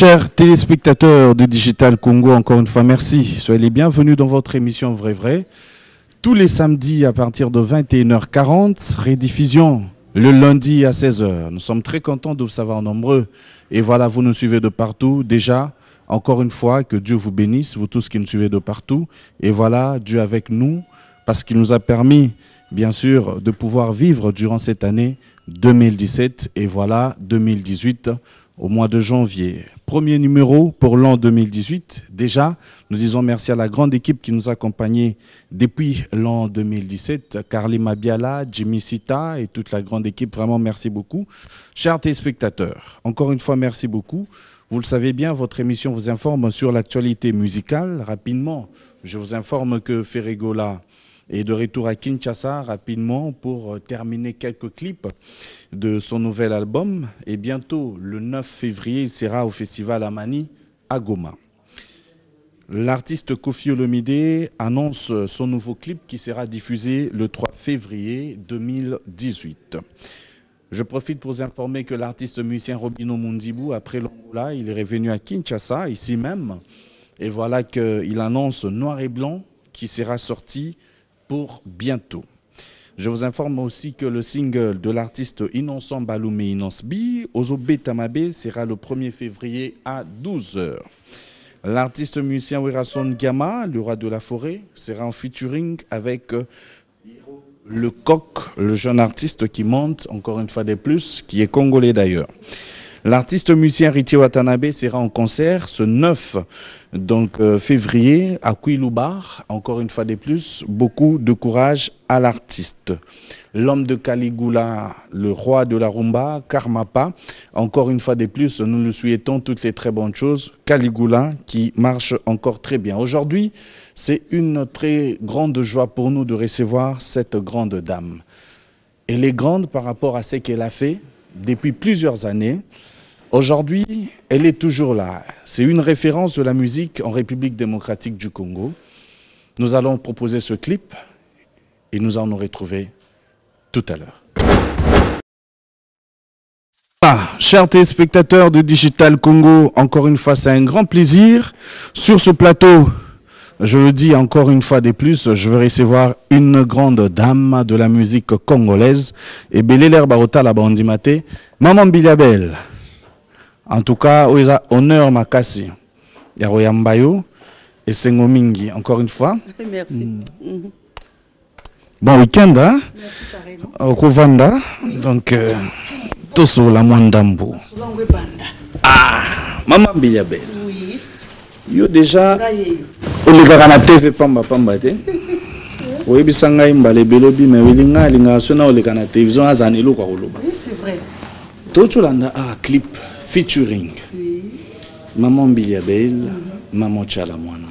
Chers téléspectateurs de Digital Congo, encore une fois, merci. Soyez les bienvenus dans votre émission Vrai Vrai. Tous les samedis à partir de 21h40, rediffusion le lundi à 16h. Nous sommes très contents de vous savoir nombreux. Et voilà, vous nous suivez de partout. Déjà, encore une fois, que Dieu vous bénisse, vous tous qui nous suivez de partout. Et voilà, Dieu avec nous, parce qu'il nous a permis, bien sûr, de pouvoir vivre durant cette année 2017. Et voilà, 2018 au mois de janvier. Premier numéro pour l'an 2018. Déjà, nous disons merci à la grande équipe qui nous a accompagnés depuis l'an 2017. Carly Mabiala, Jimmy Sita et toute la grande équipe. Vraiment, merci beaucoup. Chers téléspectateurs, encore une fois, merci beaucoup. Vous le savez bien, votre émission vous informe sur l'actualité musicale. Rapidement, je vous informe que Ferregola et de retour à Kinshasa rapidement pour euh, terminer quelques clips de son nouvel album. Et bientôt, le 9 février, il sera au festival Amani à Goma. L'artiste Kofi Olomide annonce son nouveau clip qui sera diffusé le 3 février 2018. Je profite pour vous informer que l'artiste musicien Robino Mundibou, après l'Angola, il est revenu à Kinshasa, ici même. Et voilà qu'il annonce Noir et Blanc qui sera sorti pour bientôt. Je vous informe aussi que le single de l'artiste Innocent Baloumé Inosbi, Ozobe Tamabe, sera le 1er février à 12h. L'artiste musicien Werason Gama, le roi de la forêt, sera en featuring avec le coq, le jeune artiste qui monte, encore une fois de plus, qui est congolais d'ailleurs. L'artiste musicien Riti Watanabe sera en concert ce 9 donc euh, février à Kouiloubar, encore une fois de plus, beaucoup de courage à l'artiste. L'homme de Caligula, le roi de la rumba, Karmapa, encore une fois de plus, nous lui souhaitons toutes les très bonnes choses. Caligula qui marche encore très bien. Aujourd'hui, c'est une très grande joie pour nous de recevoir cette grande dame. Elle est grande par rapport à ce qu'elle a fait depuis plusieurs années. Aujourd'hui, elle est toujours là. C'est une référence de la musique en République démocratique du Congo. Nous allons proposer ce clip et nous allons nous retrouver tout à l'heure. Ah, chers téléspectateurs de Digital Congo, encore une fois, c'est un grand plaisir. Sur ce plateau, je le dis encore une fois de plus, je vais recevoir une grande dame de la musique congolaise. Et Beléler Barota la Bandimate, Maman Biliabel. En tout cas, oyo honneur makasi ya koyamba yo esengo mingi encore une fois. Merci. Mhm. bon week-end hein? Okovanda donc euh, tosola mwa ndambo ah mama mbiya bele Oui. yo déjà Ngai olekaka na tv pambapamba te oyebisa ngai mbala ebele obima elinga alingaka so na oleka na télévision azala na eloko ya koloba Oui, c'est vrai. totolanda ah clip featuring Oui. mama mbiliabel mama otyala mwana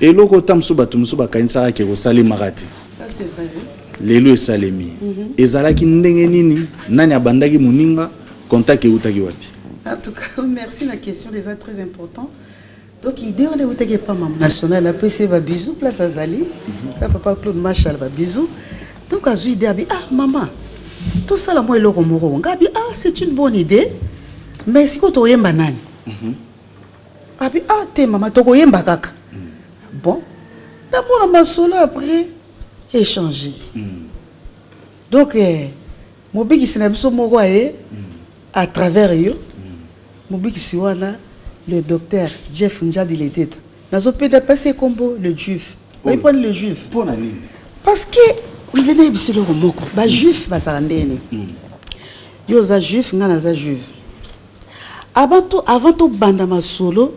eloko ota mosusu bato mosusu bakanisaka ke kosalemaka te Ça, c'est vrai. lelo esalemi ezalaki ndenge nini? Nani abandaki moninga? Contact eutaki wapi? En tout cas, merci. La question déjà très importante. Donc, idée, on est où t'es pas maman national. Va bisous. Place à Zali. Là, papa Claude Machal va bisous. Donc, à idée, abi, ah, maman. Tout ça, là, moi, le romoro. Gabi, ah, c'est une bonne idée. Mais si tu as banane. Abi, ah, t'es maman, tu as kaka. Bon. D'abord, ma solo après, échanger. Donc, eh, mobikisi na biso moko aye à travers yo mobikisi wana le docteur jeff njadi leteta nazopeda pasi ekombo le juif. Oyiponi le juif. Mpo na nini? Parce que oile nayebiso eloko moko. Bajuif bazala ndeni yo oza juif ngai naza juif avant to- avant tobanda masolo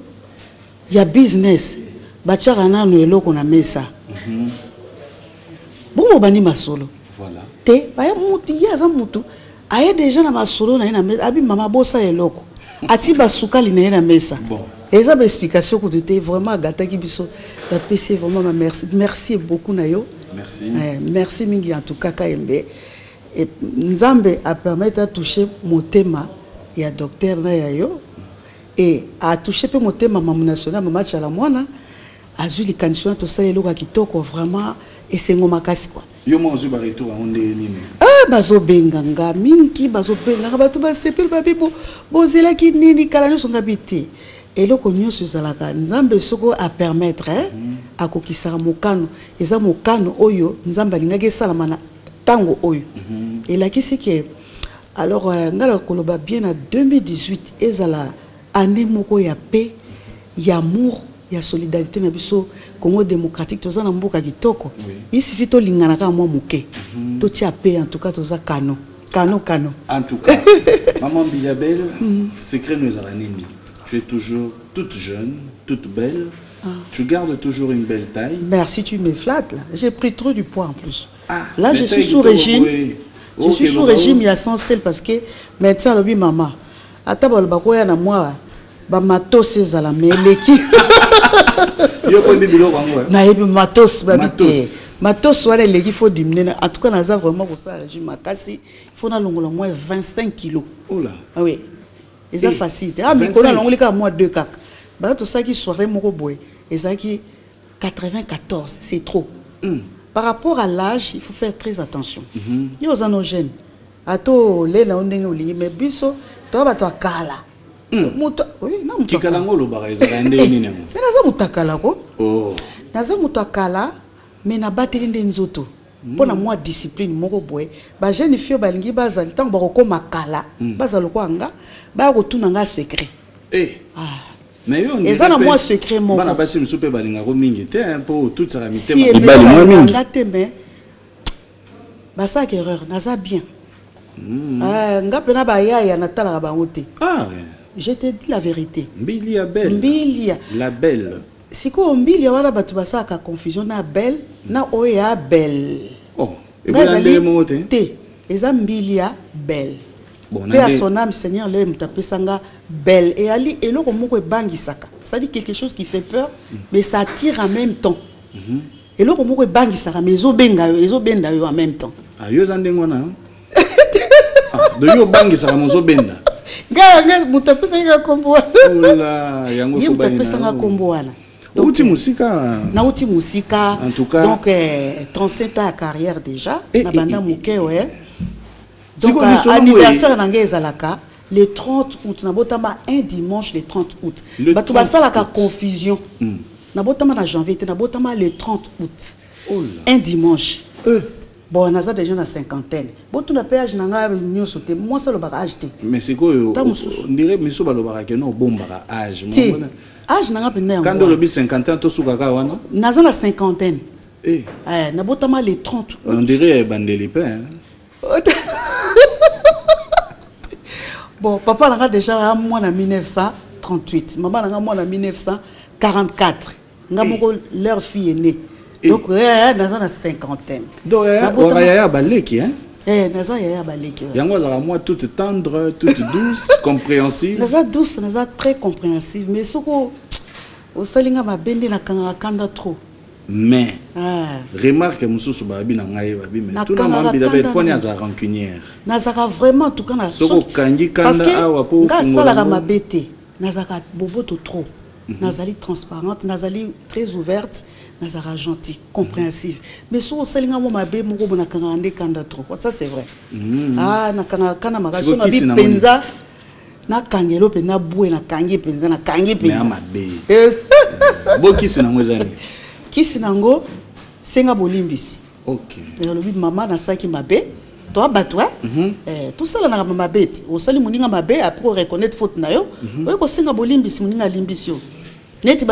ya business batiaka nano eloko na mesa. Bongo bandi masolo. Voilà. Te ye aza mutu aye deja na masolo na ye na mesa abi mama bosa eloko. Ati basukali na ye na mesa. Bon. eza baexplication kutu te vraiment agataki biso. Bapesi vraiment ba merci merci beaucoup na yo. Merci. Eh, merci mingi en tout cas kayembe. Et nzambe apermettre atouche motema ya docteur na ya yo. E atouche mpe motema mamu national mama tyala mwana azwi likanisi wana tosala eloko ya kitoko vraiment. Esengo makasi kwa yo mwa ozwi baretour yango ndenge nini. Ah ah bazobenga nga mingi bazobengaka bato basepeli babi bo- bozelaki nini kala nyonso nga bi te eloko nyonso ezalaka nzambe soko apermettre eh, akokisaka mokano. Eza mokano oyo nzambe alingaki esalama na ntango oyo elakisi ke alors euh, nga na koloba bien na 2018 ezala année moko ya paix ya amour ya solidarité na biso congo démocratique toza na mboka kitoko. Il suffit tolingana kaka mwa moke. Totia paix en tout cas toza kano. Kano kano. En tout cas, Maman Bilabel, secret nous a nini. Tu es toujours toute jeune, toute belle. Tu gardes toujours une belle taille. merci tu me flattes là. J'ai pris trop du poids en plus. Ah, là je suis sous régime. Je suis sous régime ya sans sel parce que médecin alobi mama ata baloba koya na mwa bamatos ezala ma eleki. Eh? nayebi babi te wana eleki fo dimine en tout cas naza vraiment kosala régime makasi. Fo nalongola moins 25 kilos. Oh là. Ah oui. Eza Eh, facile te ah 25. mikolo alongoli kaka mwa 2 kaka tosalaki soirée moko boye. Ezalaki 94 c'est trop. Hmm. Par rapport à l'âge il faut faire très attention. Yo oza no jeune ato olela o ndenge olingi mais biso toya bato ya kala. Na moto ya kala. ngo lobaka ezala nde nini yango. Eh, naza moto ya kala ko Oh. naza moto ya kala me nabateli nde nzoto. Mpo na mwa discipline moko boye. Bajeune fille oyo balingi bazala ntango bakokóma kala bazala lokola nga baya kotuna nga secret Eh. Ah. Mais yo Eza na mwa secret moko. bana basi mosusu mpe balingako mingi te hein, mpo otutisaka si mitema. Ebele mibali mwa mingi. Balinganga te me basalaka erreur naza bien. Ah, nga mpena bayaya natalaka bango te. Ah, ouais. je te dis la vérité. Mbili ya belle. Mbilia la belle. Sikoyo mbilia wana bato basalaka confusion na belle na oyo ya belle. Oh Nga eboya ndenge moko te. Eza ya belle mpe ya son âme seigneur leo moto apesanga belle eyali eloko moko ebangisaka. Cestadire quelque chose qui fait peur mais ça attire en même temps. Eloko moko ebangisaka mais ezobenga yo ezobenda yo en même temps. Ah, yo eza ndenge wana hein? Ah, do yo obangisaka mozobenda ngai nga moto apesaki nga nkombo wana ye moto apesanga nkombo wana. Outi mosika? nauti mosika. En tout cas- donc eh, 37 ans ya carrière déjà. Na eh, banda anniversaire na ngai ezalaka le 30 août nabotama un dimanche le 30 août. Le bato 30 basalaka confusion. Nabotama na janvier te nabotama le 30 août. Oh un dimanche. Eh, bon naza déjà na cinquantaine. Botuna mpe age na ngai nyonso te mwasi alobaka age te. Mais sikoyo Ta mosusu. ndire miso balobaka keno obombaka age te age na ngai mpenza wana. olobi 50 ans tosukaka wana? Naza na cinquantaine. Eh, Eh, nabotama le 30 août. On dirait ebandeli mpe. bon papa nanga déjà mwana 1938 mama nanga mwana 1944 nga moko leur fille est née. Eh. donc eh, naza na cinquantaine donc eh, Nabotama- orayaya baleki hein? Eh, naza yaya baleki yango azalaka mwa toute tendre toute douce compréhensive. Naza douce naza très compréhensive. Mais soko osali nga mabe nde nakangaka kanda trop mais Ah. remarque mosusu babi na ngai babi mais tuna Nakangaka mambilabe kanda poni mingi. aza rancunière. nazalaka vraiment tuka na Soki okangi kanda awa mpo nga asalaka mabe te nazalaka boboto trop. Nazali transparente nazali très ouverte nazalaka gentil compréhensive. Mais soki osali nga mo mabe moko bo nakangaka nde kanda trop. Ça c'est vrai. Ah nakangaka kanda makasi nabi mpenza nakangelo mpe nabwe nakangi mpenza nakangi mpenza. Bokisi nango kisi nango senga bolimbisi. Ok. Eh, olobi mama nasalaki mabe. Toa bato eh, tosalanaka ma mabe te osali moninga mabe apres oreconnaitre faute na yo. Oye kosenga bolimbisi moninga alimbisi yo. Neti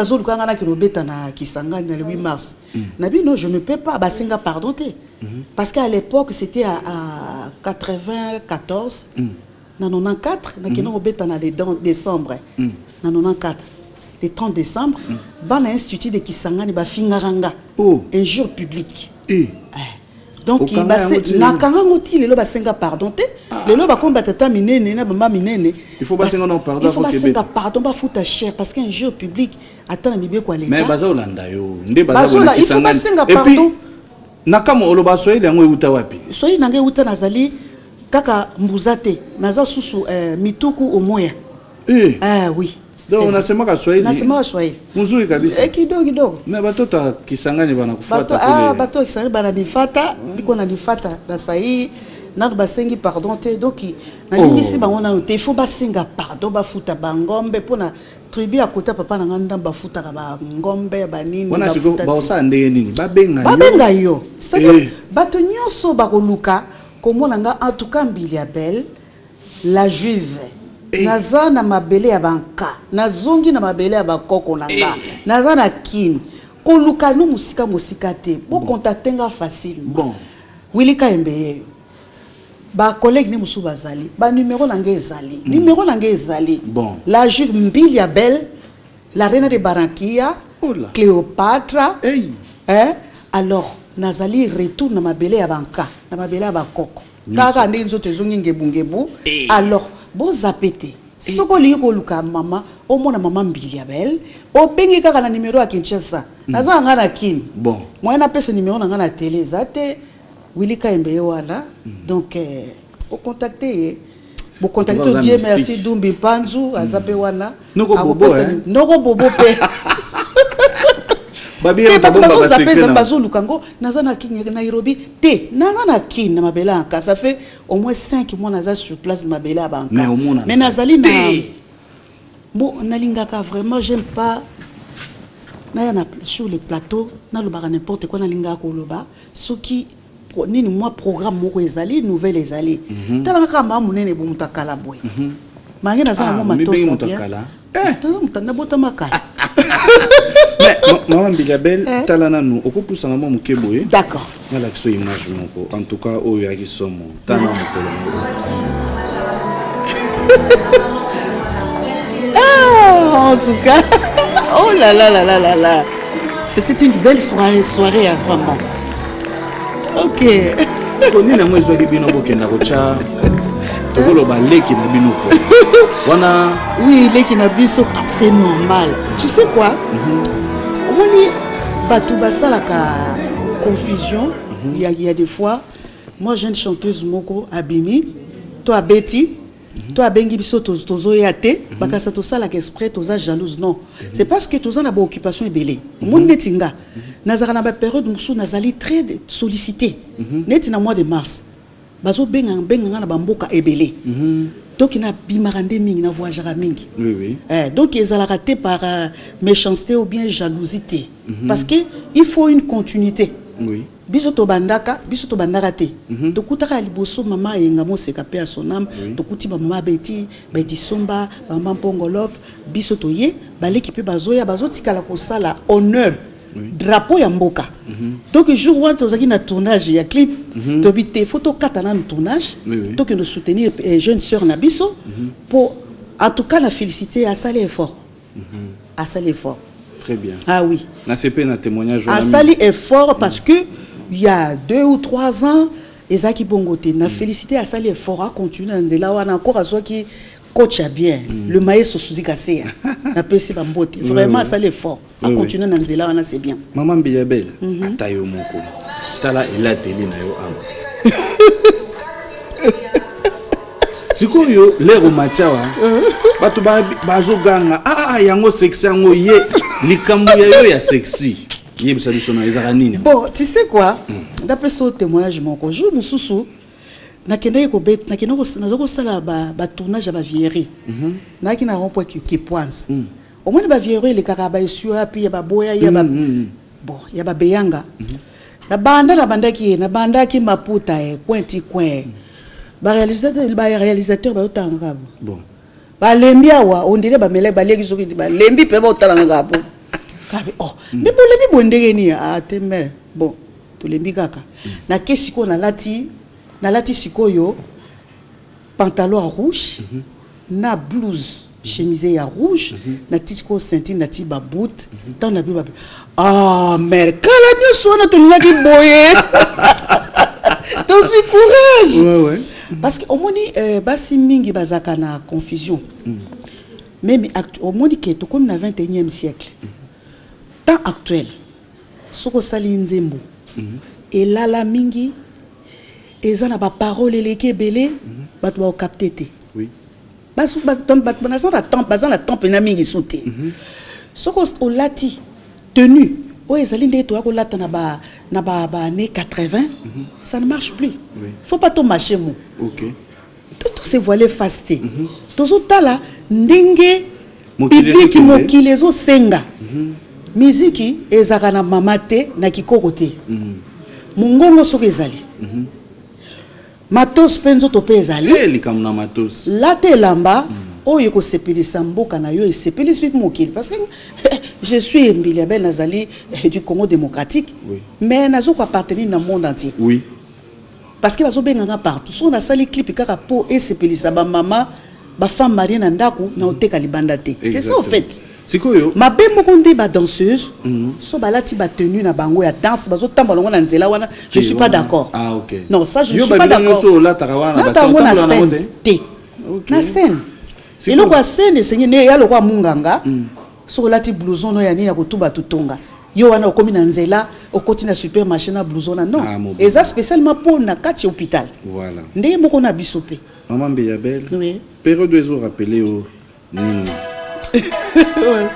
obeta na kisangani na le 8 mars. Na bino je ne peux pas basenga pardon te parce qu'à l'époque c'était à, à 94 na 94 nakende kobeta na décembre. Na 94 le 30 décembre bana institut de kisangani bafingaka nga Oh. injure publique Eh, Eh. donc yango ti lelo? basenga pardon te. Lelo bakomi batata minene na bama minene. Il faut basenga pardon, bafuta cher parce que injure publique ata na mibeko ya mais leta baza olanda yo nde faut basenga pardon. na kama oloba swahili yango euta wapi? Soki na ngai euta nazali kaka mbuza te. Naza susu eh, mituku omoya. Eh, ah oui donc nasemaka swahili. Nasemaka swahili. Muzuri kabisa. Eh, kidogo kidogo mais batoto ya kisangani bana kufata ah, bato ekisani bana nifata biko na nifata na sai nano basengi pardon te. Donc nalimbisi Oh. bango nano te. Faut basenga pardon bafuta bangombe mpona tribu ya kota papa na ngai ndambo bafutaka bangombe banini wana siko bafuta te. baosala ndenge nini? Babenga yo. yo. Eh. bato nyonso bakoluka komona nga en tout cas mbili ya belle la juive Eh. naza na mabele ya banka nazongi na mabele ya bakoko na nga Eh. naza na kini koluka no mosika mosika te bokontakte nga facilement Bon. wilika yembe yeyo bakolege ne mosusu bazali banumero na ngai ezali numero na ngai ezali Bon. la juive mbili ya belle la reine de barankia Oula. cléopatra Hey. eh? alors nazali retour na mabele ya banka na mabele ya bakoko kaka ndenge nzoto ezongi ngebungebu Eh. alors bozape te soki olingi koluka mama omona mama mbili ya bele obengi kaka na nimero ya kinshasa. Naza na ngai na kini. Bon. moyen napesa nimero na ngai na tele eza te. Wilika yembe ye wana. Donc eh, ocontacte ye. Bocontacte odie merci dumbi mpanzu aza mpe wana. Noko bobo, ni- noko bobo mpe bato basekre eza na- bazoluka ngo naza na nairobi. Te nanga na kini na mabele ya nka. Ça fait au moins 5 mois naza sur place na mabele ya banka Mais nazali na bon nalingaka vraiment j'aime pas. Naya na sur le plateau nalobaka n'importe quoi nalingaka koloba. Soki nini mwa programme moko ezali nouvelle ezali. Talanga kaka maa monene bo moto akala boye. Mange naza Ah, na mwa mibengi matosa bien. Eh. Naza moto- nabotama kala Mais, ma- mama mbilabel Eh. tala nanu okopusana mwa moke boye. D'accord. Nalakisa image moko en tout cas oyo yaki somo tala mokolo moko Ah, en tout cas, oh là là là là là là. C'était une belle soirée, soirée hein, vraiment. Ok. nini yango ezwaki bino bokenda kotya. Tokoloba leki na bino po wana? Oui, les kinabiso, c'est normal. Tu sais quoi? Omoni bato basalaka confusion. Il y, a, il y a des fois moi jeune chanteuse moko abimi to abeti to abengi biso toz- tozoya te bakasa tosalaka exprès toza jalouse non. C'est parce que toza na baoccupation ebele. Omoni neti nga nazalaka na bapériode mosusu nazali très sollicité. Neti na mois de mars bazobenga benga nga na bamboka ebele toki nabimaka nde mingi na voyageaka mingi. Oui oui. Eh, donc ezalaka te par euh, méchanceté ou bien jalousie. Te parce que il faut une continuité. Oui. Biso tobandaka biso tobandaka te tokutaka ya liboso mama ayenga moseka mpe ya sonam tokuti bamama beti beti somba bamama mpongolof. Biso toye baleki mpe bazoya bazotikala kosala honneur drapeau ya mboka. Donc jour wana tozalaki na tournage ya clip tobi te fo tokata nanu tournage tokende soutenir eh, jeune sœur na biso po en tout cas na félicité asali effort asali effort très bien. Ah oui. Nasepe na témoignage asali effort parce que il y a deux ou trois ans ezalaki bongo te na félicité asali effort acontinue na nzela wana encore azwaki coach ya bien. Le maestro suzi kaseya napesi bambote vraiment asali effort Oui, oui. acontinue na nzela wana c'est bien. Mama mbilabel ata yo moko. Tala elateli na yo awa. Sikoyo lero matiawa bato ba- bazoganga "Ah, ah, yango sexy yango ye. Likambo ya yo ya sexy. Yebisa biso na ezaka nini? Bon tu sais quoi? Ndapesa o témoignage moko jour mosusu nakendaki kobet naza kosala batournage ya bavierie mhm. nayaki na rond point kipwanza mm. omoni bavierie elekaka ya baesua mpe ya baboya ya babeyanga nabanda nabandaki ye nabandaki maputa ye kwinti kwin barealisateur bazotangaka bo. Balembi awa ondele oh, bamelaki balieki soki balembi mpe mm. baotalangaka bo. Kabi o mbe bolembi bondegeni ah, te mere bon tolembi kaka. Mm. Nakesi ko nalati nalati sikoyo pantalon ya rouge na blouse chemise ya rouge nati sikoyo ceinture nati baboot ntango na bi babe ah mere kala nyonso wana tolingaki boye. Tozwi courage. Ouais, ouais. parce que omoni euh, basi mingi bazalaka na confusion. Même actu- omoni ke tokomi na 21e siècle temps actuel soki osali nzembo elala mingi eza na baparole eleki ebele bato baokapte te baza na baza na mingi so te soki olati oyo ezali ndenge toya kolata na ba na ba ba années 80 ça ne marche plus. Faut pas to marcher mo ok. To to se voiler face te tozotala ndenge ezokende. mokili ezosenga miziki ezalaka na mama te na kikoko te mongongo soki ezali matos mpe nzoto mpe ezali. E matos. Lata elamba oyo ekosepelisa mboka na yo esepelisi mpe mokili. Parce que je suis mbili nazali eh, du congo démocratique. Oui. mais nazoko appartenir na monde entier. Oui. Parce que bazobenganga partout. Soki nasali clip kaka mpo esepelisa bamama bafemme marie na ndako na oteka libanda te. C'est ça au fait sikoyo. Mabe moko nde badanseuse so balati batenu na bango ya danse bazotambola yango na nzela wana. Je suis pas d'accord. Ah ok. Non ça je suis pas d'accord. na yango scène. te? Na scène. Eloko ya scène esengi nde munganga soki olati blouson oyo ya nini ya kotuba totonga yo wana okomi na nzela okoti na supermarché na blouson na Ah, non mo- eza spécialement mpo na kati ya hôpital. Voilà. Ndenge moko na biso mpe mama mbeyabel Oui. période oyo ezorapele yo nini yo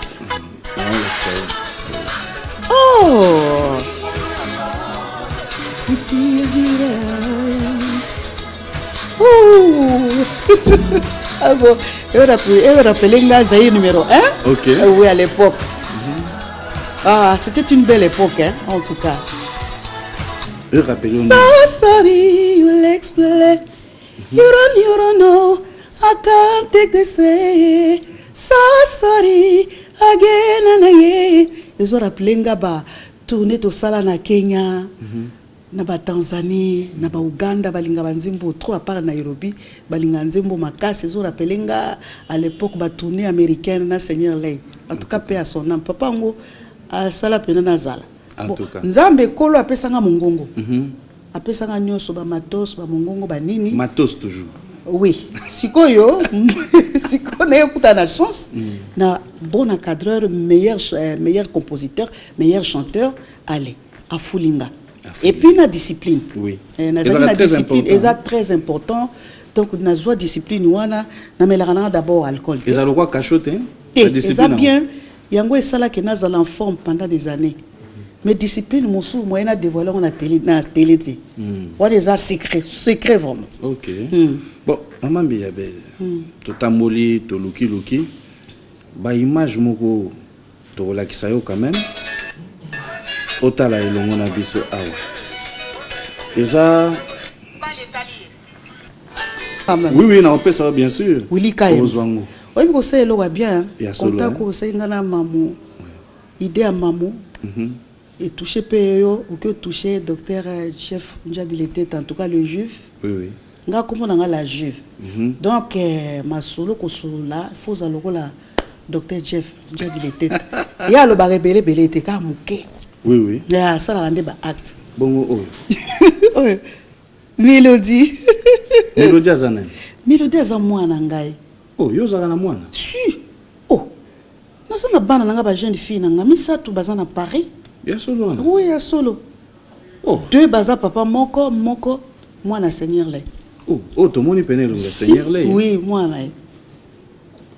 Oh. Ah bon, elle rappelait nga Zahir numéro 1. Ok. oui, à l'époque. Ah, c'était une belle époque, hein, en tout cas. erapele yo So sorry, you'll explain. You don't, you don't know. I can't take this way. And again. Ils ont rappelé nga ba tourner tosala na Kenya. na batanzanie na bauganda balinga banzembo trop à part nairobi balinga nzembo makasi. Ezorapele nga à l'époque batournée américaine na seigneur ley en tout cas mpe à son âme. Papa yango asala pena nazala nzambe ekolo apesanga mongongo. Mhm. apesanga nyonso bamatos bamongongo banini matos toujours oui. Sikoyo sikoyo nayokuta na chance. Na bon encadreur meilleur, euh, meilleur compositeur meilleur chanteur ale afulinga Afulinga. et puis na discipline. Oui. Eh, nazali na très discipline. important. eza très important. Donc nazwa discipline wana namelaka nanga d'abord alcool. Te. eza lokwa kasho te eza bien yango esalaki nazala en forme pendant des années mais discipline mosusu moye na dévoile yango na télé. Na télé te wana eza secret secret vraiment. Ok. Mm. bon mama mbeyabel totamboli tolukiluki baimage moko tokolakisa yo quand même. Otala elongo na biso awa. Eza oui oui naopesa yo bien sûr. Willy Kayem. ozwa ngo. Oyebi kosala eloko ya bien solo, contact hein? oyo osalinga na mamo ya mamo etouche mpe yo oki otouche docteur euh, chef en tout cas le juif. Oui oui. Nga kombo na nga la juve Mhm. donc eh, masolo kosolola fo oza lokola docteur jeff njadilitete ye alobaka ebelebele ete kaka moke oui oui. Ye asalaka nde baacte bongo oyo oyo mélodie. Melodi aza nani? Mélodie aza mwana ngai. Oyo yo ozalaka na mwana? Si o naza na bana na nga bajeune fille na nga. Misato baza na paris ya solo wana oui ya solo. Oh. Deux baza papa moko moko mwana seigneur lay oh oyo tomoni pene elongo ya seigneur oui mwana ye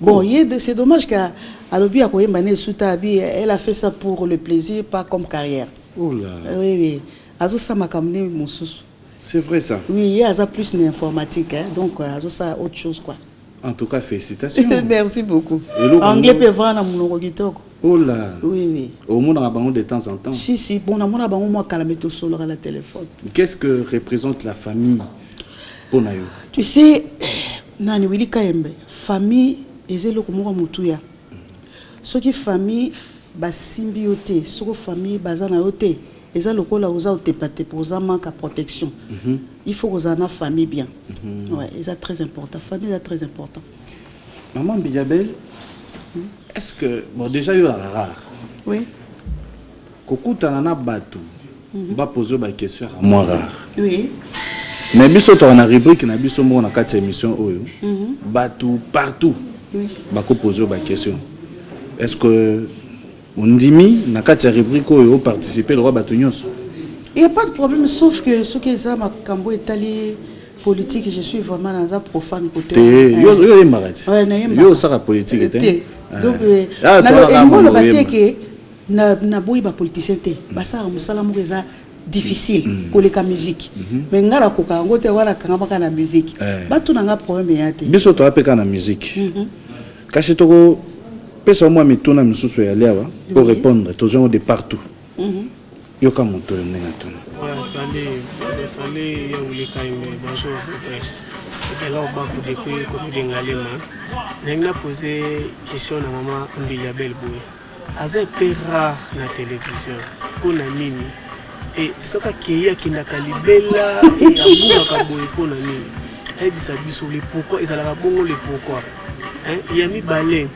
bon ye de- c'est dommage ka alobi akoyemba ne esuta abi elle a fait ça pour le plaisir pas comme carrière. Oh là. Oui oui. Azosala makambo nde mosusu. C'est vrai ça. Oui ye aza plus na informatique hein, donc euh, azosala autre chose quoi. En tout cas félicitations. Merci beaucoup. Anglais mpe vana na monoko kitoko oh là. Oui oui. Omonaka bango de temps en temps. Si si bon namona bango mwa kala me tosolaka na téléphone. Qu'est-ce que représente la famille mpona yo tu sais nani wili kayembe famille eza eloko moko ya motuya soki famille basimbi yo te. Soki famille baza na yo te. Eza lokola oza otepatepa oza manque à protection. Il faut kozala na famille bien. Ouais, eza très important. Famille eza très important. Maman mbijabel est-ce que bon déjà yo rare. Oui. Kokutana na bato bapose yo baquestion ya mwa rare. Oui. Mais biso toka na rubrique na biso moko na kati ya émission oyo bato partout. Oui. Bakopose yo baquestion est-ce que ondimi na kati ya rubrique oyo oparticipe lokwa bato nyonso il y a pas de problème sauf que soki eza makambo etali politique je suis vraiment naza profane côté te wana. yo te Ouais, nayembaka. yo osaka politike te te Ah. donc eh, Ah, elingo mambo oloba te oyemba. ke na- naboyi bapoliticien te basalaka mosala moko eza difficile koleka musique mais ngai nakoka yango te wana kangamaka na musique Eh. nga problème eya te biso toza mpe kaka na musique kasi tokopesa mwa mituna misusu eyali awa po Oui. répondre tozwango de partout Mhm. yoka moto oyo ndenge atuna sale ya uleka imbe bazo ela obaku depuis kokodenga lema ndenge napose question na mama mbili ya bele boye. Aza mpe rare na televizio mpona nini? E soki akei akendaka libela e abungaka boye mpona nini? Ayebisa biso le pourkui ezalaka bongo le pourkui ya mibale.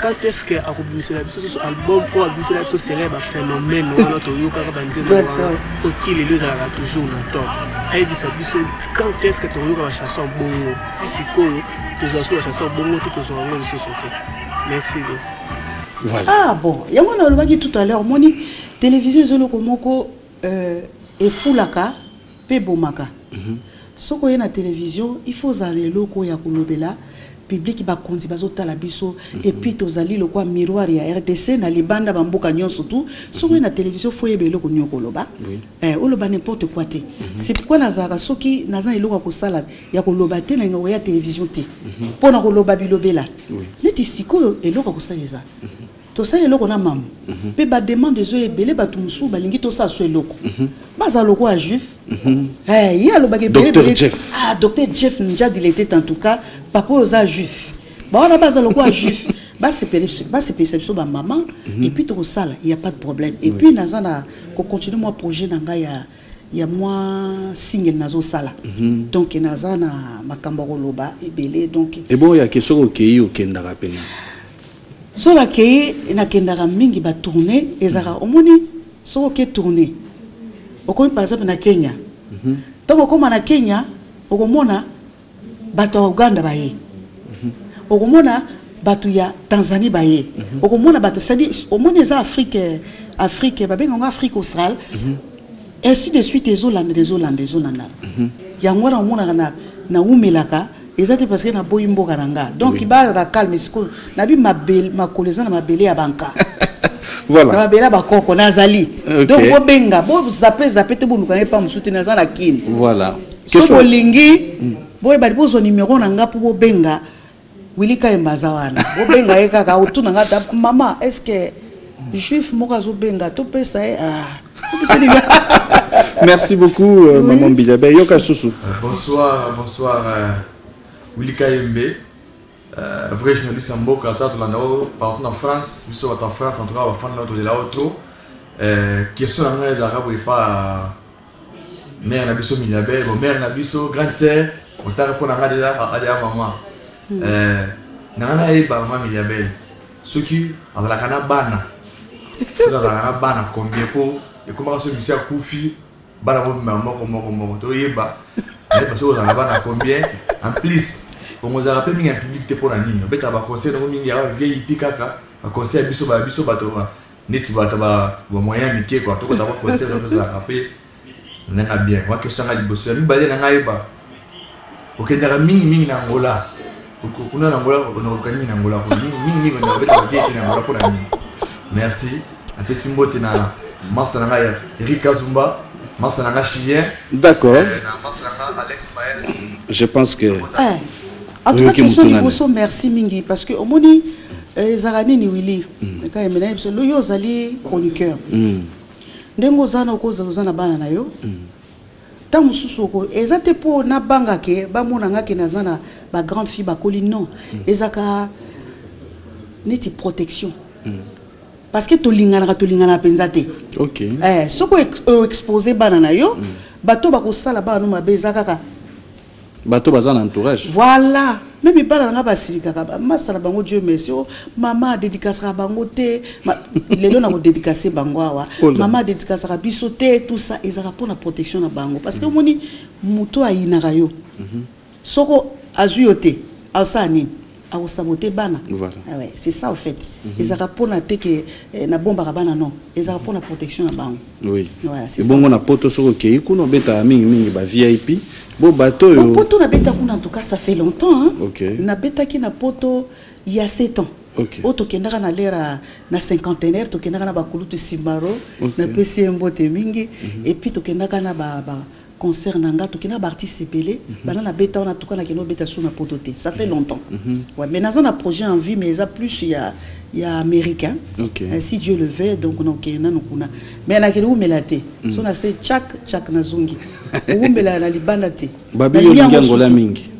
Quand est-ce que akobimisela biso biso album oyo abimisela biso serait baphénomène wana toyokaka banzembo wana oti lelo ezalaka toujours na top ayebisa biso quand est ce que tokoyoka bachanson bongo si sikoyo tozwa so bachanson bongo te tozwa yango lisusu te merci bien voilà ah bon yango nalobaki tout à l'heure omoni télévision eza eloko moko euh, efulaka mpe ebomaka soki oye na télévision il faut ozala na eloko oyo ya kolobela publiki bakonzi bazotala biso. Epuis tozali lokwa miroir ya rdc na libanda bamboka nyonso tu soki oye na télévision fo oyeba eloko nini okoloba Eh, oloba n'importe quoi te. C'est pourquoi nazalaka soki naza na eloko ya kosala ya koloba te nalinga koya télévision te. Mpo na koloba bilobela. Neti sikoyo eloko ya kosala eza. Tosala eloko na mamo mpe bademande ezo ebele bato mosusu balingi tosala so eloko. Baza loko ya juif. Eh, ye alobaki ebele ebele- Jeff. ah dr jeff njadi était en tout cas papa oza juif. Bawana baza loko ya juif. Basepelisa biso bamama epuis tokosala ya pas de problème. Epuis naza na kocontinue mwa projet na ngai ya ya mwa single nazosala donc naza na makambo ya koloba ebele donc. Ebo oyake soki okei okendaka pene. So nakei nakendaka mingi batourne ezalaka omoni soki oke tourne okomi par exemple na kenya. Ntango okóma na kenya okomona bato ya uganda baye. Okomona bato ya tanzanie baye. Okomona bato sadi omoni eza afrique afrique babengango afrique australe ainsi de suite ezolandela ezolanda ezolandala yango wana omonaka na naumelaka eza te parce que naboyi mboka na nga. Donc bazala calme sikoyo nabi makolo eza na mabele ya banka. Na voilà mabele ya bakoko nazali Ok. donc bobenga bozape zape te bolukana epa mosusu te naza na kini voilà. So bolingi boyebali bozwa nimero na nga mpo bobenga wili kayemba aza wana. Bobenga ye kaka otuna nga ta mama est ce que juif moko azobenga? Topesa ye? Ah, merci beaucoup euh, maman bilabe yoka susu. Bonsoir bonsoir euh, willi kayembe. Euh, vrai journaliste ya mboka ata tolanda oyo partout na france. Biso bato ya france en tout cas bafandi na tolela oyo tro euh, question na ngai ezalaka boye pa mare na biso miliabe bon mare na biso grande sœur otaka mpo na ngai deja adeya mama. Euh, na ngai nayeba mama miliabele soki azalaka na bana soki azalaka na bana combien mpo ekomaka so misi akufi bana mobima moko moko moko toyeba nayeba soki ozala na bana combien en plus bongo ozalaka mpe mingi ya public te mpo na nini obetaka baconseil nango mingi ya bavieille pi kaka baconseil ya biso ba biso bato ba- neti bato ba bamoyen mike kua tokota kwa conseil nango ezalaka mpe ndenge bien. Wa question nga liboso ya mibale na ngai yeba okendaka mingi mingi na angola kuna na angola onakoka nini na angola na nini merci apesi mbote na master na ngai ya erik kazumba master na ngai chilien d'accord na master na ngai alex maes je pense que Eh, en tout cas question liboso merci mingi parce que omoni eh, ezalaka nini wili kayembe nayebi biso loyo ozali chroniqueur mm, ndenge oza na okozala oza na bana na yo ntango mosusu oko eza te mpo nabanga ke bamonanga ke naza na bagrande fille bakoli non. Ezaka neti protection. Parce que tolinganaka tolinganaka mpenza te. Ok. Eh, soki oex- oexpose bana na yo bato bakosala bana no mabe eza kaka bato baza na entourage. Voilà meme bana na nga basilikaka ba- masala bango dieu merci. O mama adedikasaka bango te lelo na kodedikase bango awa Oh là. mama adedikasaka biso te tout ça. Ezalaka mpona protection na bango. Parce que omoni moto ayinaka yo soko azwi yo te asala nini akosabote bana Voilà. Ah ouais, c'est ça en fait ezalaka mpona te ke eh, nabombaka bana non ezalaka mpona protection na bango oui Voilà, ebongo na poto soki okei kuna obetaka mingimingi ba vip bo bato oyo poto nabeta kuna en tout cas ça fait longtemps hein? Ok. nabetaki na poto il y a 7 ans Ok. oyo tokendaka na lera na cinquantenaire tokendaka na bakulutu simbaro Ok. napesi ye mbote mingi epuis tokendaka na ba, ba concert na nga tokendaka baartiste ebele bana na beta wana tuka nakende obeta so na poto te ça fait longtemps. Ouais, mais naza na projet en vie mais eza plus ya, ya américain. Ok. Euh, si dieu le veut donc nakokende nano kuna. Mais nakende umela te. So na se chak chak nazongi owumela na libanda te. Babi Nalingi olingi yango angola mingi.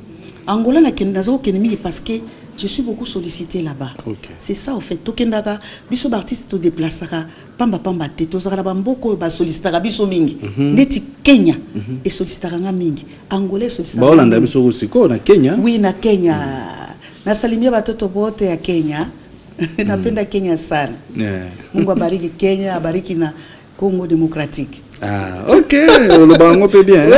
Angola nakende naza kokende mingi parce que je suis beaucoup sollicité là-bas. Ok. c'est ça au fait. Tokendaka biso baartiste todeplasaka pambapamba te. Tozalaka na bamboka oyo basollicitaka biso mingi. Neti kenya esollicitaka nga mingi. Angola esollicitaka nga baolanda mingi. biso kosikoyo na kenya? Oui na kenya. Nasalimia batoto bote ya kenya. Napenda kenya sana. Eh. mungu abariki kenya abariki na congo démocratique. Ah, ok oloba yango mpe bien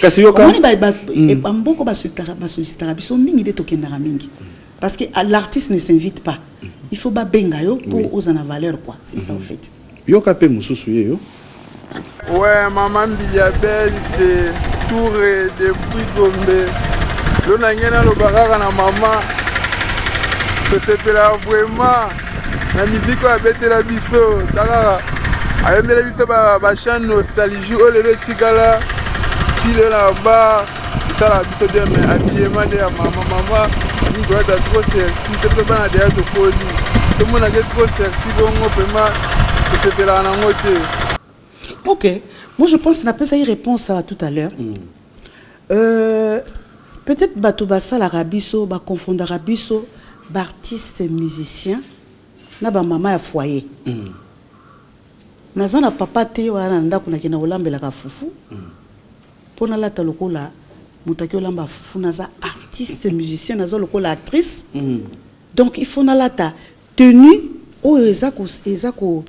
kasi yoka. Omoni ba- ba- e- bamboka basollicitaka biso mingi nde tokendaka mingi parce que l'artiste ne s'invite pas. Il faut babenga yo mpo oza na valeur quoi. C'est ça au fait. Yoka mpe mosusu ye yo. Ouais, maman Biliabel, c'est Touré depuis Gombe. Lo na ngai naloba kaka na mama. Tosepela vraiment na miziki oyo abetela biso. Ta kaka ayembela biso ba- bachan nostalgie. Oyo lelo etikala stile na ba esalaka biso bien mais habillema nde ya mama mama ningoyata trop sersi te biso bana deya tokoli tomonake trop sersi bongo vraimen tosepelaka nango te ok. Moi je pense napesa ye réponse à tout à l'heure. Euh, peut-être bato basalaka biso baconfondaka biso baartiste musicien na bamama ya foyer. Naza na papa te wana na ndako nakenda kolambelaka fufu mpo nalata lokola moto aki olamba fufu naza artiste musicien naza lokola actrice. Donc il faut nalata tenue oyo eza eza ko,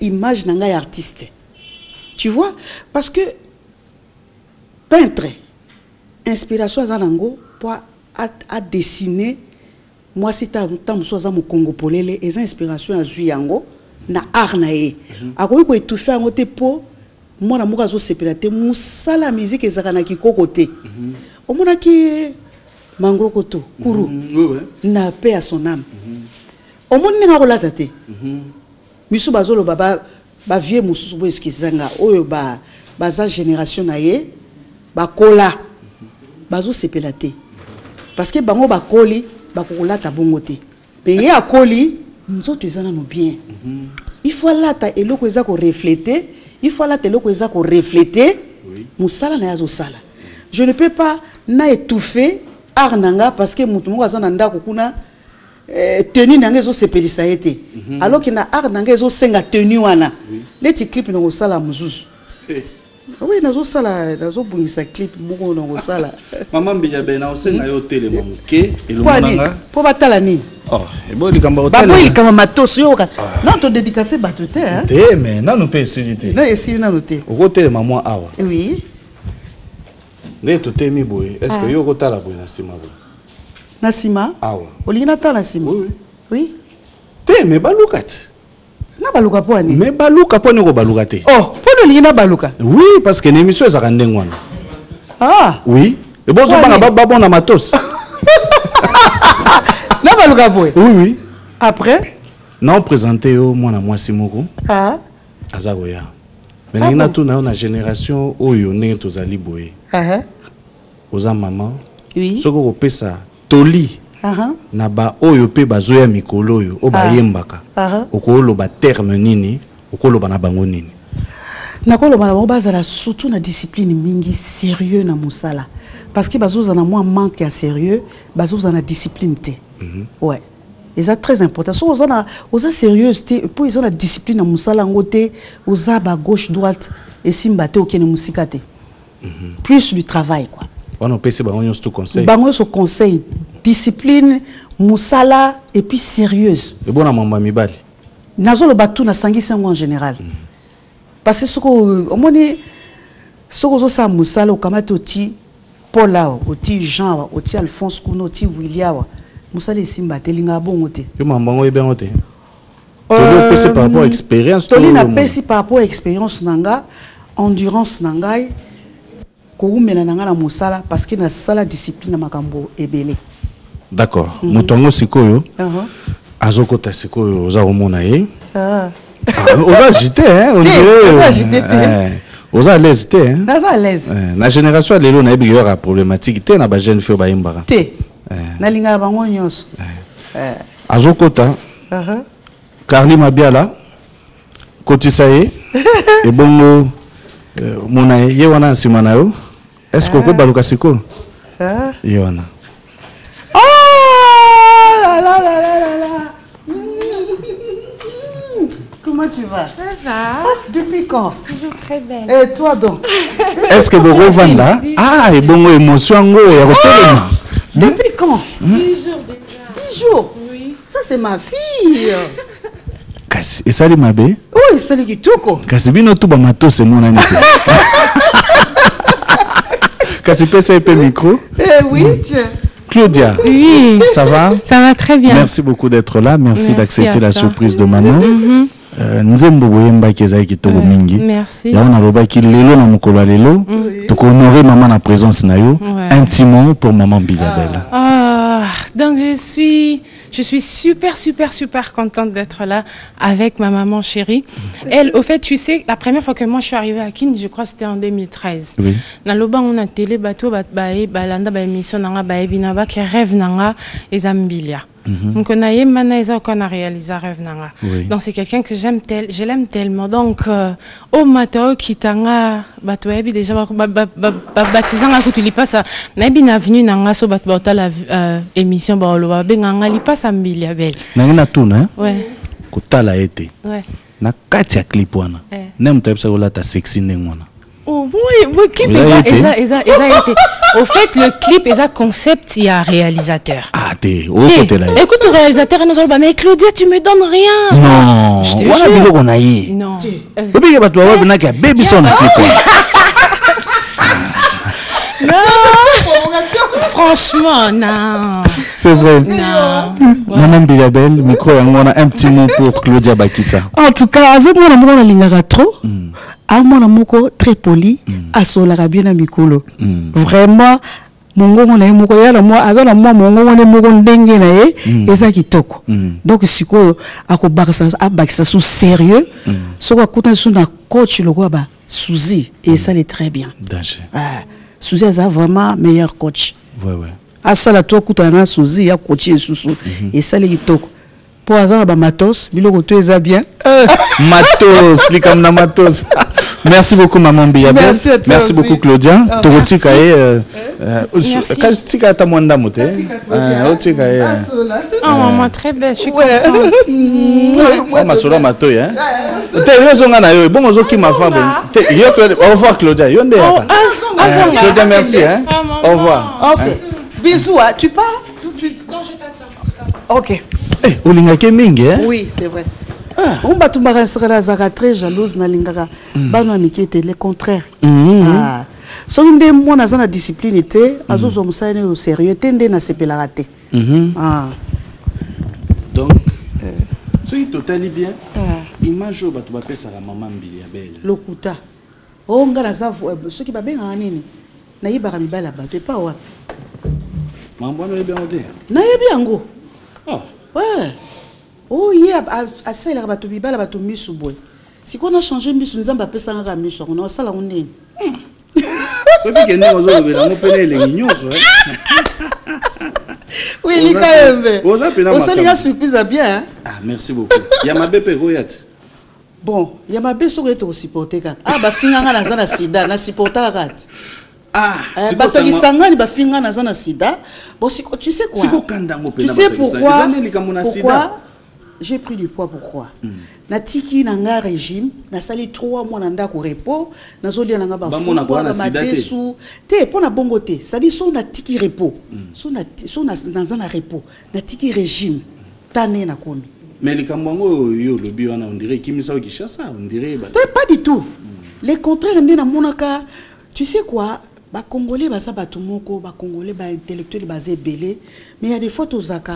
image na ngai artiste. Tu vois? Parce que peintre inspiration aza nango mpo adessine mwasi ta mosusu aza mokongo polele eza inspiration azwi yango na art na ye. Akoki koétouffe yango te mpo mwana moko azosepela te mosala ya miziki ezalaka na kikoko te. Omonaki mangoko to kuru na paix à son âme. Omoni ndenge akolata te? Misu bazoloba ba- bavie mosusu boyo eskizanga oyo ba- baza génération na ye bakola bazosepela te. Parce que bango bakoli bakokolata bongo te. Mpe ye akoli nzoto eza nano bien. Il faut alata eloko eza koreflete il faut alata eloko eza koreflete. Mosala na ye azosala. Je ne peux pas na étouffe art na nga parce que moto moko aza na ndako kuna eh, tenue na nga ezosepelisa ye te. Alors ke na art na nga ezosenga tenue wana. Neti clip na kosala mosusu oui nazosala nazobungisa clip moko na kosala mama mbijabe na osenga yo otelema moke mpo elongo ani nanga mpo batala nini? Oh, likambo ya baboyi kotelema likama matoso yoka. Non todedikase bato te hein? te me nanu mpe esili te. Na esili nano te. Okotelema mwa awa. Oui. Nde totemi boye. Estce yo okotala boye na nsima boye? Na nsima? Awa. Olingi natala na nsima? Oui, te me baluka te na baluka mpo ani? Me baluka mpo ndenge baluka te. Oh mpo ni olingi oui parce que na émission ezalaka ndenge wana ah. Oui. Ebozobanga babona matosi na baluka boye oui oui. Après? Naopresente yo mwana mwasi moko. Ah. Aza koya me Ah ndenge bon? natuna yo na génération oyo ndenge tozali boye. Ah oza mama oui. Soki okopesa toli na baoyo mpe bazoya mikolo oyo oyo bayembaka okoloba terme nini okoloba na bango nini? Nakoloba na bango bazala surtout na discipline mingi sérieux na mosala. Parce que bazozala na mwa manque ya sérieux bazozala na discipline te. Ouais. Eza très important. Soki oza na oza sérieuse te mpo eza na discipline na mosala yango te oza ba gauche droite esimba te okende mosika te. Plus du travail quoi. Wana opesi bango nyonso to conseil? Bango nyonso conseil discipline mosala et puis sérieuse. Ebona mambo ya mibali nazoloba tu nasangisi yango en général. Parce que soki o- omoni soki ozosala mosala okamati oti paul awa oti jean oti alphonse kuna oti willi awa mosala esimba te elingaka bongo te yo mambo yango oyebi yango te toli opesi par rapport à expérience to toli oyo napesi par rapport à expérience na nga endurance na ngai kowumela na na mosala parce que nasala discipline na makambo ebele d'accord. Moto yango sikoyo. Uh-huh. azokota sikoyo oza komona ye. Ah. Ah, oza agité oza te. eh, oza à l'aise te l'aise. Eh, na génération ya lelo nayebi yoka problématique te na bajeune fille oyo bayembaka te. Nalingaka bango nyonso. Eh. azokota. Uh-huh. carli mabiala kotisa ye. Ebongo eh, mona ye ye wana na nsima na yo. Est ce que okobaluka sikoyo? Ah. ye wana Oh là là là là là là. Mmh. Comment tu vas? Ça va, Depuis quand? Toujours très belle. Et toi donc? Est ce que bokovanda ah ebongo émotion yango ya kotelema Depuis quand? Dix jours déjà. Dix jours? Oui. Ça c'est ma fille. kasi esali mabe Oui, c'est le kitoko. kasi bino tu bamatos emonani te kasi pesa ye mpe micro? Eh oui, tiens. Claudia. Oui, ça va? Ça va très bien. merci beaucoup d'être là. Merci, Merci d'accepter la surprise de maman. Euh, nzembo boyembaki ezali kitoko Ouais, mingi. merci. yango nalobaki lelo na mokolo ya lelo tokohonore mama na présence na yo Ouais. un petit mot pour maman bilabel Ah, donc je suis, je suis super, super, super contente d'être là avec ma maman chérie. Elle, au fait, tu sais, la première fois que moi je suis arrivée à Kin, je crois que c'était en 2013. oui na loba on a télé mbilia donc nayemba na eza oka na réalisa rêve nanga. Donc c'est quelqu'un que j'aime tel je l'aime tellement. Donc euh, omata okitanga bato bayebi déjà ba- ba- ba- ba- babatizanga kutu lipasa nayebi na venu nanga so bato baotala euh, émission baoloba babenganga lipasa mbilia bele nangi natuna eh? ouais. Kotala ye te ouais. Na kati ya clip wana. Eh. nde moto ayebisaki olata sexy ndenge wana Oh, oui, oui, clip, eza, eza, eza, eza. Au fait, le clip, eza concept, il y a réalisateur. ah te Hey, okotela ye écoute, le réalisateur, nous allons mais Claudia, tu me donnes rien. non Je te wana jure. biloko na ye Non. Euh, obike bato bababenaki abebi so na clip wana franchement, non. c'est vrai. Non. maman bilabel micro yango wana un petit mot pour claudia bakisa En tout cas, azomona moko nalingaka trop. amwana moko très poli. Asolaka bien na mikolo vraiment mongongo na ye moko yala mwa aza na mwa mongongo ne moko ndenge na ye eza kitoko donc sikoyo akobakisa su sérieux soki akutani na coach lokola ba suzi esali très bien. Danger. Ah, suzi aza vraiment meilleur coach. Ouais, ouais. asala to akutana na suzi ya kochi esusu esali kitoko. Mpo aza na bamatos biloko to eza bien. Matos likambo na matos merci beaucoup maman biyabe Merci à toi merci aussi. beaucoup claudia. Ah, ye euh, euh, Merci. kasi tika ata mwa ndambo te Ah, otika ye Oh, maman, très belle, je suis contente. Hein? te yo na yo te yo to au revoir claudia yo nde Oh, yaka ah, ah, Euh, Zonga. claudia merci hein? Ah, au revoir. Ok. Bisous hein. tu pars? Tout de suite. Non, je t'attends. ok. Eh, olingaki mingi hein? oui c'est vrai oyo bato bakasakala azalaka très jalouse nalingaka. Bana ya mike te le contraire Ah. soki nde mwana aza na discipline te azozwa mosala ne oyo sérieux te nde nasepelaka te. Ah. donc soki totali bien Ah. image oyo bato bapesaka mama mbili ya bele. Lokuta. O nga naza vo- eh, soki babengaka nini? Nayebaka mibali ya bato epa wapi? Mambo wana oyebi yango te? Nayebi yango Ah. ouais o ye a- a- asalelaka bato mibali ya bato misu boye sikoyo na change misu nzambe apesanga kaka misu yango na osala ngo nini? Soki kende ozolobela yango mpena elengi nyonso eh? oui Oza lika pe- yembe oza pena osalinga surprise ya bien hein? ah merci beaucoup. Ya mabe mpe ekoya te bon ya mabe soki ete kosuporte kaka? Ah bafinganga naza na sida nasuporta kaka te ah Eh, bato kisangani bafinga naza na sida. Bon siko- tu sais quoi? Tu sais pourquoi? Pourquoi? J'ai pris du poids pourquoi? Natiki na nga régime nasali trois mois na ndako repos nazolia na nga sida te. mpo na bongo te sadi so natiki repos. So na- so na- naza na repos. Natiki régime tane nakomi mais likambo yango oyo yo olobi wana ondire ekimisao kishasa ondire te pas du tout. Le contraire nde namonaka tu sais quoi? Bacongolais baza bato moko bacongolais baintellectuel baza ebele mais ya des fois tozalaka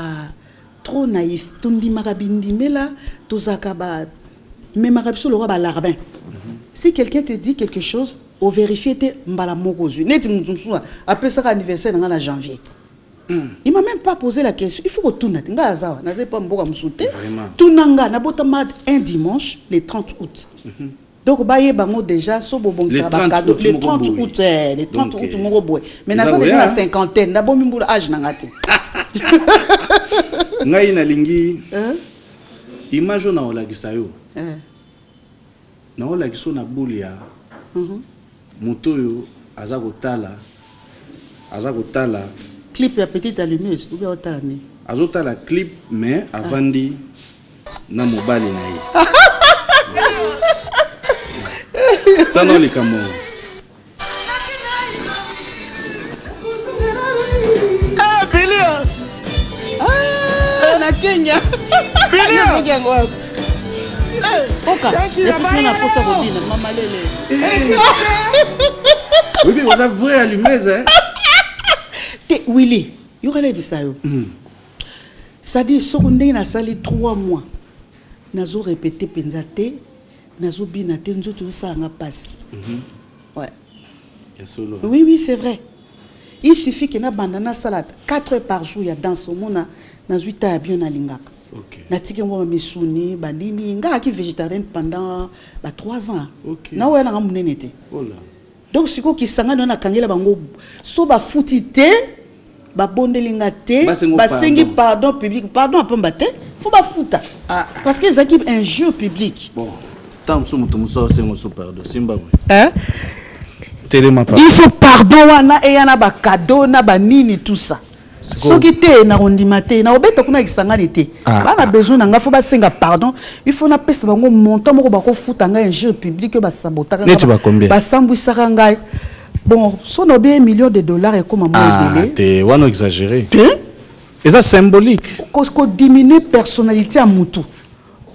trop naïf. Tondimaka bindimela tozalaka bamemaka biso lokwa balarbin si quelqu'un te dit quelque chose ovérifie te mbala moko ozwi neti motu mosusu apesaka anniversaire na nga na janvier il m'a même pas posé la question. Il faut kotuna te ngai aza wa nazali mpa mboka mosusu te tuna nga nabotama un dimanche le 30 août. Donc bayeba bango déjà so bobongisaka Le 30 bakado. août le moko 30 boye. août eh, le 30 Donc, août eh, moko boye. Mais naza déjà na hein? cinquantaine nabomi mbula age na nga te ngai nalingi image oyo naolakisa yo. Naolakisa na bule ya mhm. moto oyo aza kotala aza kotala. Clip ya petite allumeuse oubien otala nini? Azotala clip mais avandi na mobali na ye. Tana likambo mama lele. Oyebi oza vrai allumeuse eh? te willi yoka nayebisa yo. Cestadire soko ndenge nasali 3 mois nazorepete mpenza te nazobina te nzoto osalanga mpasi ouais. ya solo. Oui oui c'est vrai. Il suffit ke nabanda nasala 4 heures par jour ya danse omona nazwi ta ya bio nalingaka. Ok. Natiki yango bamisuni banini végétarienne pendant ba 3 ans. Ok. naoya nanga monene te donc sikoyo kisanga nao nakangela bango so bafuti te babondeli nga te basengi pardon. pardon public pardon apamba te fo bafuta Ah. parce que ezalaki un jeu public. Bon hein? il faut pardon wana eya na bakado na banini tout ça soki te nakondima te nakobeta kuna kisangani te Ah. bana besoin na ngai fo basenga pardon. Il faut napesa bango montant moko bakofuta ngai un jeu public oyo basabotaka Neti ba combien? basambwisaka ngai. Bon so na obi million de dollars ekóma mo ah, ebele. wana exagéré. Eza symbolique. Ko- kodiminue personnalité ya mutu.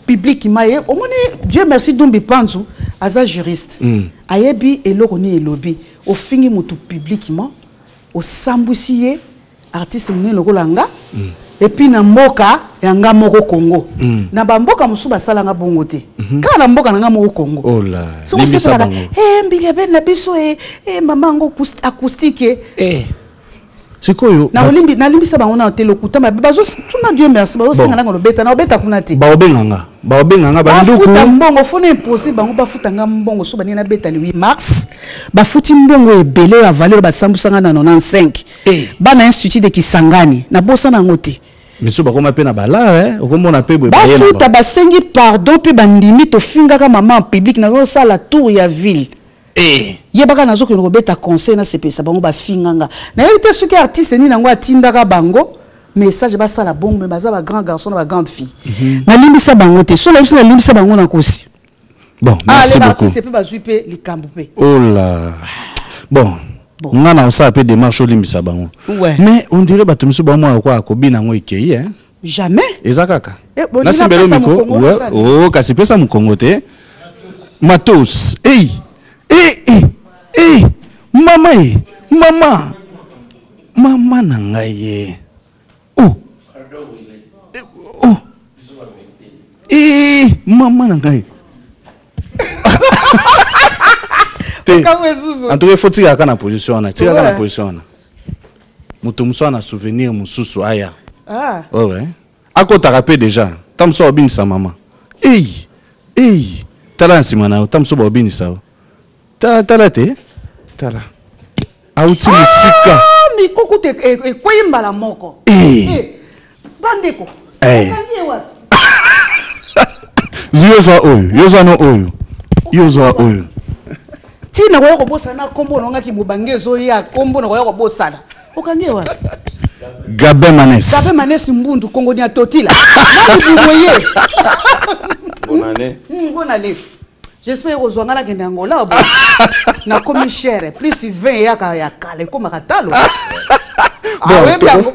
Public ma ye omoni dieu merci dumbi panzu aza juriste. Mm. ayebi eloko nini elobi. Ofingi mutu publiquement osambwisi ye artiste monene lokola nga epuis na mboka ya nga moko congo. Na bamboka mosusu basalanga bongo te. Kaka na mboka na nga moko congo. Ola soki limbisa osepelaka bango "Eh, mbili ya bene na biso e e, mama yango acous- acoustique e sikoyo nalimbisa bango na te lokuta mabe bazotuna dieu merci bazosenga nanga lobeta na obeta kuna te. Baobenganga baobenganga bafuta banduku mbongo fona impose bango bafutanga mbongo so baningi nabeta le 8 mars. Bafuti mbongo ebele oyo avaleur basambwisanga na 95 Eh. bana institut de kisangani nabosana yango te. Miso bakoma mpe na balare okomona mpe boye bayena bafuta bango. basengi pardon mpe bandimi tofingaka mama en public nazosala tour ya ville Eh, yebaka nazokende kobeta conseil nasepelisa bango bafinganga. Nayebi te soki artiste nini yango atindaka bango message basala bongo me baza bagrand garçon na bagrande fille. Nalimbisa bango te so nayebisi nalimbisa bango na kosi bon merci ale beaucoup. mpe bazwi mpe likambo mpe ola bon Bon. nga na osala mpe démarche olimbisa bango. Mais on dirait bato miso bamwa lokola kobina yango ekei eh? jamais. Eza kaka. Eh, bon, nasimbelo nina pesa miko mokongo Ouais, basali. oh, kasi pesa mokongo te. Matos. Ei ei ei ei mama ye mama mama na ngai ye. Oh. Eh, oh. Eh, mama na ngai. Te Okango esusu. en tout cas faut tika kaka na position wana tika kaka na position wana moto mosusu ana souvenir mosusu aya. Ah, ouais. akotaka mpe déjà. Ta mosusu babinisa mama. Ei ei tala na nsima na yo ta mosusu babinisa yo tala te? Tala. Awuti mosika. Ah, mikuku te e, ekweyi mbala moko. E. E, Bandeko zwi yozwa oyo yozwa no oyo yozwa oyo. Ntina koya kobosana nkombo naongaki mobange ezoya nkombo nakoya kobosana. Okangi ewa gabe manes. Gabe manes mbundu kongoni ya totila. Nani bumoye bonane. Hmm, bonane. J'espère kozwanga nakende angola bo nakomi chere plus 20 eyaka ya kala ekomaka talo ayebi yango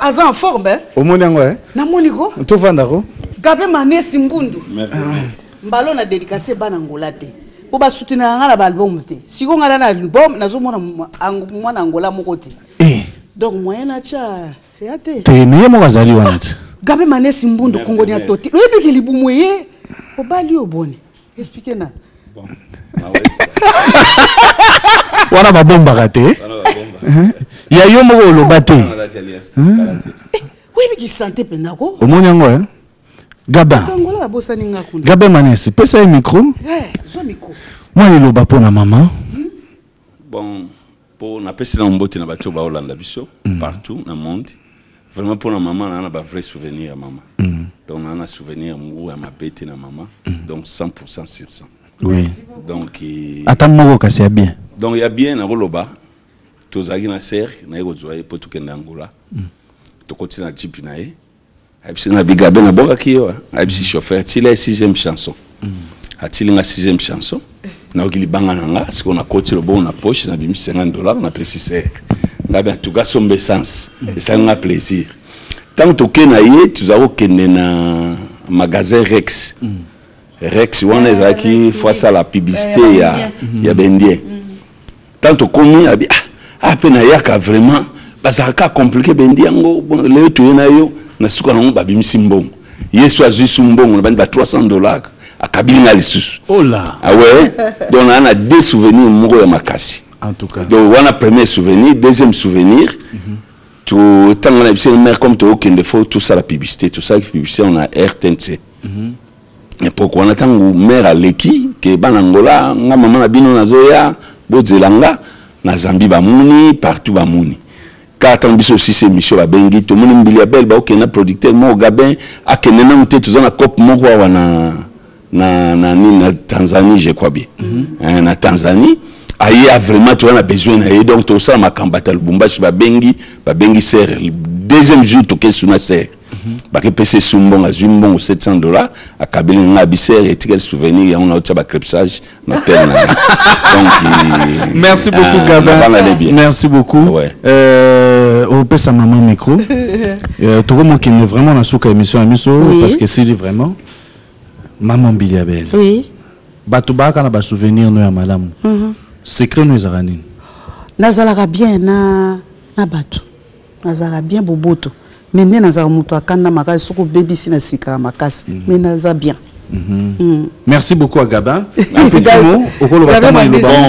Ah, aza en forme eh? omoni yango e namoni ko? Tovandako gabe manesi mbundu. Mbalo na dédicace bana ngola te. Po basoutenaka nga na baalbum te. Siko nga na na album nazomona mwana angola moko te. Donc moyen natya ya te te me ye moko azali wana te. Gabe manesi mbundu kongoni ya toti. Oyebiki libumu ye obali yo explike na. Wana babombaka te. Ya yo moko oloba te. Oyebiki sante mpenza ko? Omoni yango eh? gabin. Gabin manesi pesa ye micro. Eh, mwa liloba mpo na mama. Bon mpo napesi na mbote na bato baolanda biso partout na monde vraiment mpo na mama naa na bavrai souvenir ya mama donc naa na souvenir moko ya mabe te na mama donc 100 sur 100 oui. Donc eh, ata moko kasi ya bien. Donc ya bien nakoloba tozalaki na ser naye kozwa ye mpo tokende angola. Tokoti na jipe na ye ayebisi nga bigabe nabwakaki yo ayebisi chauffeur. Atili ye sixième chanson. Atili nga sixième chanson. Nayoki libanga na nga sikoyo nakoti lobongo na poche nabimisi 50 dollar napesi ser nga be antuka somba essence esali nga plaisir. Ntango tokei na ye tozala kokende na magasin rex. Rex wana ezalaki fo asala publicité ya ya bendien ntango tokomi abi ah mpe nayaka vraiment bazalaka compliqué bendi yango. Lelo toye na yo na suka nango babimisi mbongo. Yesu azwi su mbongo na bandi ba 300 dollar akabili nga lisusu. Awe donc naa na moko ya makasi en tout cas. Donc premier souvenir. Deuxième souvenir to ntango na biso mare comme tookende fo tosala publicité tosalaki publicité na rtnc epoke wana ntango mare aleki ke bana ngola nga mama na bino nazoya bozela nga na zambi bamuni partout bamuni kaka ntango biso osisi émission babengi tomoni mbili ya bele baokende na producteur moko gabin akende nango te toza na cope moko awa na na na nini na tanzanie je crois bien. Eh, na tanzanie aye a vraiment toza na besoin na donc tosala makambo ata lubumbashi babengi babengi ser deuxième jour tokesi na ser bakepesa esu mbongo azwi mbongo 700 dollar akabeli nga biser etikali souvenir yango naotya bacrepsage na pere na nga donc merci beaucoup ah, gabin nabana bien. Merci beaucoup. Ouais. euh, opesa mama micro. Euh, tokomokende vraiment na suka émission ya Oui. parce que esili vraiment mama mbili ya bele bato bayaka na basouvenir no ya malamu secret no ezalaka nini nazalaka bien na na bato. Nazalaka bien boboto. Me nde nazalaka moto akanda makasi soki obebisi na sikaka makasi. Me naza bien. Mm. merci beaucoup bon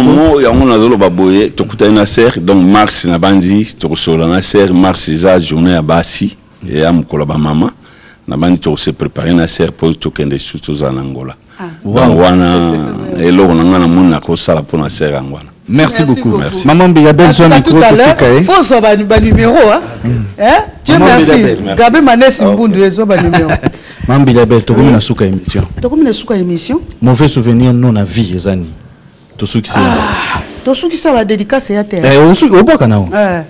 mo yango nazoloba boye. Tokutani na ser donc mars na bandi tokosola na ser. Mars eza journée ya basi eya mokolo ya bamama. na bandi tokose prépare na ser mpo tokende su tozala na ngola donc wana eloko na ngai namoni nakosala mpo na ser yango wana merci Merci beaucoup beaucoup. merci. Maman mbili ya bele En so tout cas, micro à ye faut ba numéro hein. Hein? Dieu Maman merci. Gabe Manesi Mbundu numéro. mama mbili ya bele tokomi na suka émission. Émission? Mauvais souvenir no na vie eza nini tosukisi yango tosukisa badédicace ya te Eh, osuki obwaka nango Eh,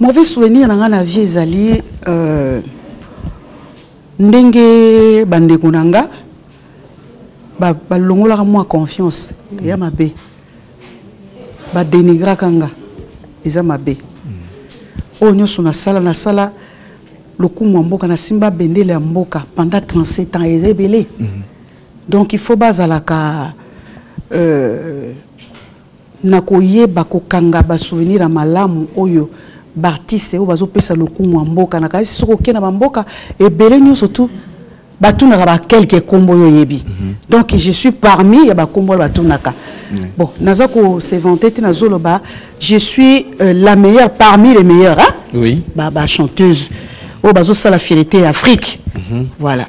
mauvais souvenir ngai na vie ezali euh, ndenge bandeko na nga ba- balongolaka mwa confiance eya mabe. Badénigraka nga eza mabe. Oyo nyonso nasala nasala lokumu ya mboka nasimba bendele ya mboka pendant 37 ans eza ebele. Donc il faut bazalaka euh, na koyeba kokanga basouvenir ya malamu oyo baartiste oyo bazopesa lokumu ya mboka. Na kasi soki na bamboka ebele nyonso tu batunaka bakelke nkombo oyo oyebi. Donc je suis parmi ya oyo batunaka. Bon naza kosevante te nazoloba je suis euh, la meilleure parmi les meilleurs hein? oui. Ba, ba chanteuse. Oyo bazosala fierté ya afrique voilà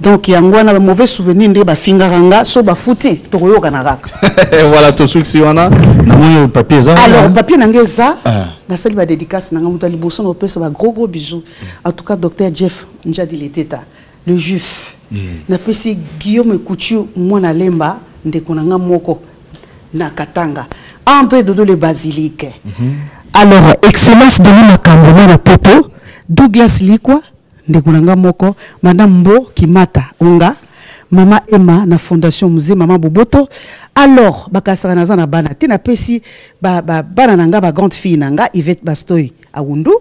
donc yango wana bamauvais souvenir nde bafingaka nga so bafuti tokoyokana kaka voilà tosukisi wana namoni papier eza alors wana papier na ngai eza Ah. nasali badédicace na ngai moto ya liboso na opesa bagros gros bisou en tout cas docteur jeff njadi leteta le juif. Napesi guillaume couture mwana lemba ndeko na ngai moko na katanga. André dodo le basilique. Alors excellence doni makambo mwana poto. Douglas likwa ndeko na ngai moko madame mbo kimata onga mama ema na fondation musée mama boboto. Alors bakasaka naza na bana te napesi ba- ba- bana na nga bagrande fille na nga ivete bastoy awundu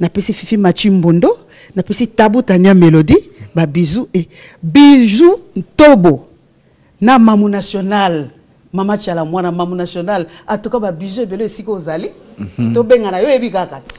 napesi fifi machi mbondo napesi tabu tania melody babizu e bizu ntobo na mamu national mama tiala mwana mamu national atuka babizu ebele esika ozali tobengana yo oyebi kaka te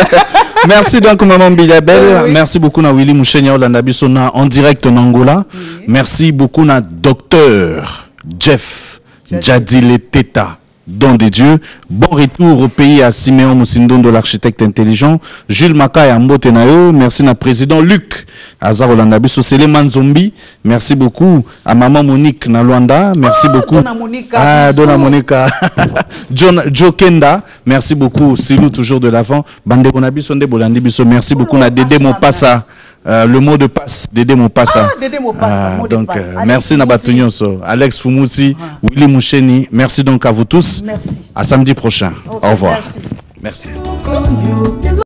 merci donc maman bilabel Oui, merci beaucoup na willy mushenya olanda biso na en direct na angola. Merci beaucoup na docteur jeff jadile teta don de Dieu. Bon retour au pays à Siméon Moussindondo, l'architecte intelligent. Jules Makaya Mbotenayo, merci à président Luc Azar Olandabiso, Seleman Zombi, merci beaucoup à maman Monique Nalwanda, merci beaucoup. Dona Monica, Ah. Dona Monica. John, Joe Kenda, merci beaucoup. Silou, toujours de l'avant. Bande Bonabiso, Nde merci beaucoup. Na Dédé Mopassa. Euh, le mot de passe, Dédé Mopassa. Ah, Dédé Mopassa, mot de donc, passe. euh, merci Fumusi. Nabatou Nyonso, Alex Fumusi, Willy Moucheni. Merci donc à vous tous. Merci. À samedi prochain. Au revoir. merci. merci.